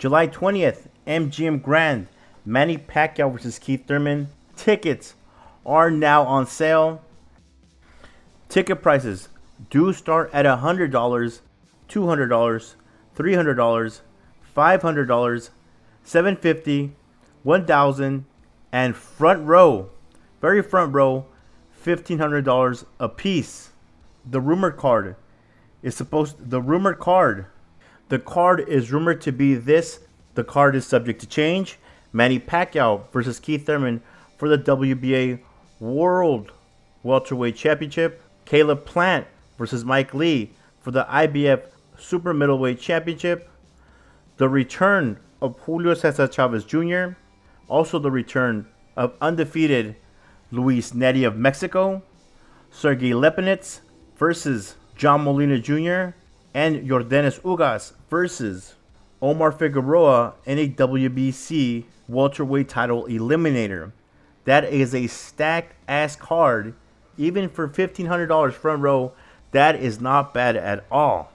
July 20th, MGM Grand, Manny Pacquiao versus Keith Thurman. Tickets are now on sale. Ticket prices do start at $100, $200, $300, $500, $750, $1,000, and front row, very front row, $1,500 a piece. The rumored card is supposed the rumored card. The card is rumored to be this. The card is subject to change. Manny Pacquiao versus Keith Thurman for the WBA World Welterweight Championship. Caleb Plant versus Mike Lee for the IBF Super Middleweight Championship. The return of Julio Cesar Chavez Jr. Also the return of undefeated Luis Nery of Mexico. Sergey Lipinets versus John Molina Jr. and Yordenis Ugas versus Omar Figueroa in a WBC welterweight title eliminator. That is a stacked ass card. Even for $1,500 front row, that is not bad at all.